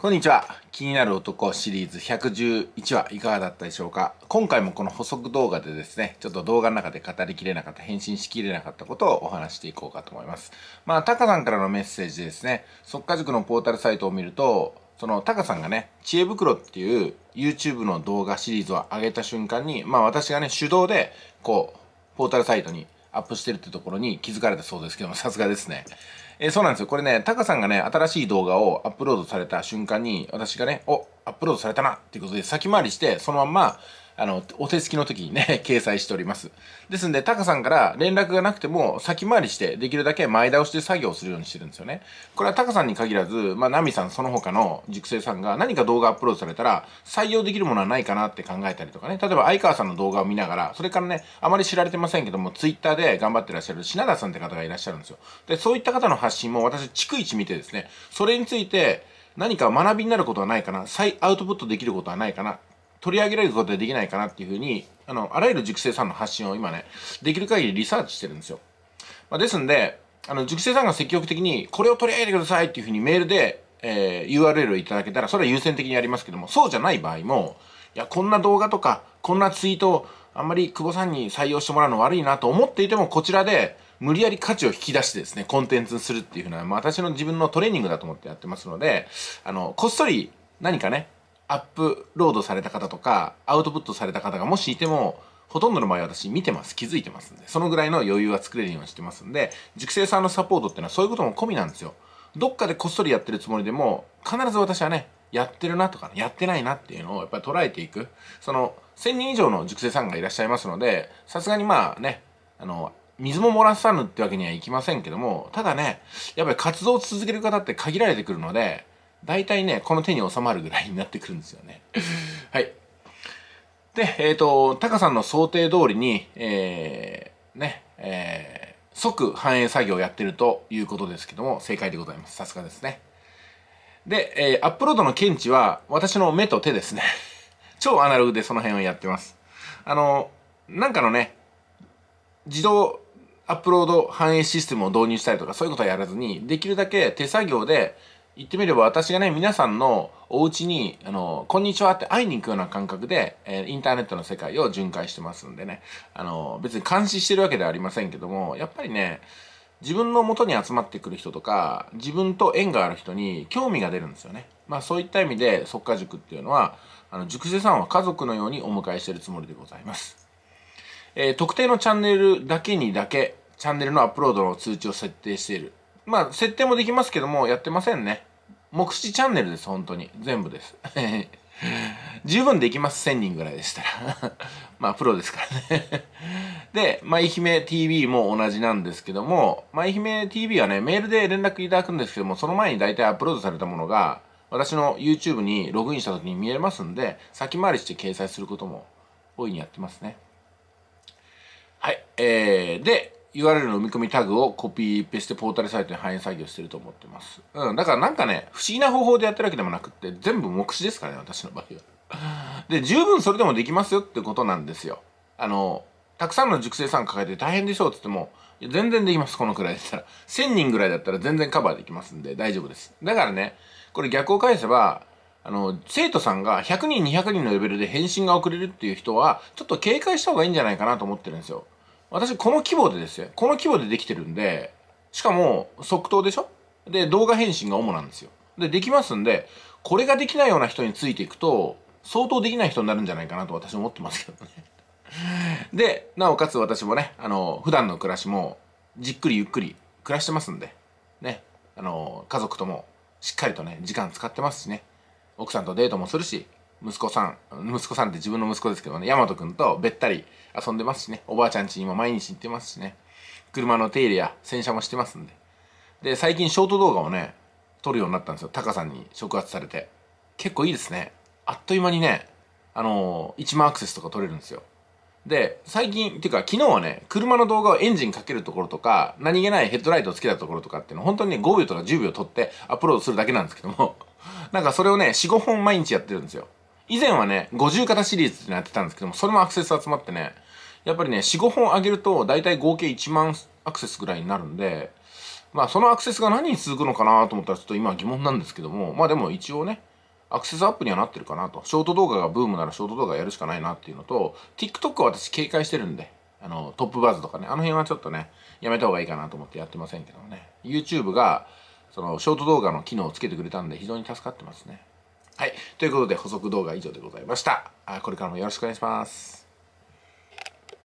こんにちは。気になる男シリーズ111話いかがだったでしょうか？今回もこの補足動画でですね、ちょっと動画の中で語りきれなかった、返信しきれなかったことをお話していこうかと思います。まあ、タカさんからのメッセージですね、速稼塾のポータルサイトを見ると、そのタカさんがね、知恵袋っていう YouTube の動画シリーズを上げた瞬間に、まあ私がね、手動で、こう、ポータルサイトにアップしてるってところに気づかれたそうですけども、さすがですね。えー、そうなんですよ。これね、タカさんがね、新しい動画をアップロードされた瞬間に、私がね、お、アップロードされたなっていうことで先回りして、そのまんま、あの、お手つきの時にね、掲載しております。ですんで、タカさんから連絡がなくても、先回りして、できるだけ前倒しで作業するようにしてるんですよね。これはタカさんに限らず、まあ、ナミさん、その他の熟成さんが何か動画アップロードされたら、採用できるものはないかなって考えたりとかね。例えば、相川さんの動画を見ながら、それからね、あまり知られてませんけども、ツイッターで頑張ってらっしゃる品田さんって方がいらっしゃるんですよ。で、そういった方の発信も私、逐一見てですね、それについて、何か学びになることはないかな再アウトプットできることはないかな取り上げられることでできないかなっていうふうに、あの、あらゆる熟成さんの発信を今ね、できる限りリサーチしてるんですよ。まあ、ですんで、あの、熟成さんが積極的に、これを取り上げてくださいっていうふうにメールで、えー、URL をいただけたら、それは優先的にやりますけども、そうじゃない場合も、いや、こんな動画とか、こんなツイートを、あんまり久保さんに採用してもらうの悪いなと思っていても、こちらで、無理やり価値を引き出してですね、コンテンツにするっていうふうな、まあ、私の自分のトレーニングだと思ってやってますので、あの、こっそり何かね、アップロードされた方とか、アウトプットされた方がもしいても、ほとんどの場合私見てます。気づいてますんで。そのぐらいの余裕は作れるようにしてますんで、熟成さんのサポートっていうのはそういうことも込みなんですよ。どっかでこっそりやってるつもりでも、必ず私はね、やってるなとか、ね、やってないなっていうのをやっぱり捉えていく。その、1000人以上の熟成さんがいらっしゃいますので、さすがにまあね、あの、水も漏らさぬってわけにはいきませんけども、ただね、やっぱり活動を続ける方って限られてくるので、大体ね、この手に収まるぐらいになってくるんですよね。はい。で、えっ、ー、と、タカさんの想定通りに、えー、ね、えー、即反映作業をやってるということですけども、正解でございます。さすがですね。で、えー、アップロードの検知は、私の目と手ですね。超アナログでその辺をやってます。あの、なんかのね、自動アップロード反映システムを導入したりとか、そういうことはやらずに、できるだけ手作業で、言ってみれば私がね、皆さんのお家に、あの、こんにちはって会いに行くような感覚で、え、インターネットの世界を巡回してますんでね、あの、別に監視してるわけではありませんけども、やっぱりね、自分の元に集まってくる人とか、自分と縁がある人に興味が出るんですよね。まあそういった意味で、速稼塾っていうのは、あの、塾生さんは家族のようにお迎えしてるつもりでございます。えー、特定のチャンネルだけにだけ、チャンネルのアップロードの通知を設定している。まあ、設定もできますけども、やってませんね。目視チャンネルです、本当に。全部です。十分できます、1000人ぐらいでしたら。まあ、プロですからね で、舞姫 TV も同じなんですけども、舞姫 TV はね、メールで連絡いただくんですけども、その前に大体アップロードされたものが、私の YouTube にログインした時に見えますんで、先回りして掲載することも大いにやってますね。はい。えー、で、URL の埋め込みタグをコピーペステポータルサイトに反映作業してると思ってます。うん。だからなんかね、不思議な方法でやってるわけでもなくって、全部目視ですからね、私の場合は。で、十分それでもできますよってことなんですよ。あの、たくさんの熟成さん抱えて大変でしょうって言っても、全然できます、このくらいだったら。1000人ぐらいだったら全然カバーできますんで大丈夫です。だからね、これ逆を返せば、あの、生徒さんが100人、200人のレベルで返信が遅れるっていう人は、ちょっと警戒した方がいいんじゃないかなと思ってるんですよ。私この規模でですよ。この規模でできてるんで、しかも即答でしょ？で、動画返信が主なんですよ。で、できますんで、これができないような人についていくと、相当できない人になるんじゃないかなと私思ってますけどね。で、なおかつ私もね、あの、普段の暮らしも、じっくりゆっくり暮らしてますんで、ね、あの、家族ともしっかりとね、時間使ってますしね、奥さんとデートもするし、息子さん、息子さんって自分の息子ですけどね、ヤマト君とべったり遊んでますしね、おばあちゃん家にも毎日行ってますしね、車の手入れや洗車もしてますんで。で、最近ショート動画をね、撮るようになったんですよ。タカさんに触発されて。結構いいですね。あっという間にね、あのー、1万アクセスとか撮れるんですよ。で、最近、っていうか昨日はね、車の動画をエンジンかけるところとか、何気ないヘッドライトをつけたところとかっていうの本当にね、5秒とか10秒撮ってアップロードするだけなんですけども、なんかそれをね、4、5本毎日やってるんですよ。以前はね、50型シリーズってやってたんですけども、それもアクセス集まってね、やっぱりね、4、5本上げると、だいたい合計1万アクセスぐらいになるんで、まあそのアクセスが何に続くのかなと思ったらちょっと今疑問なんですけども、まあでも一応ね、アクセスアップにはなってるかなと。ショート動画がブームならショート動画やるしかないなっていうのと、TikTok は私警戒してるんで、あの、トップバズとかね、あの辺はちょっとね、やめた方がいいかなと思ってやってませんけどもね。YouTube が、その、ショート動画の機能をつけてくれたんで、非常に助かってますね。はい。ということで、補足動画以上でございました。あこれからもよろしくお願いします。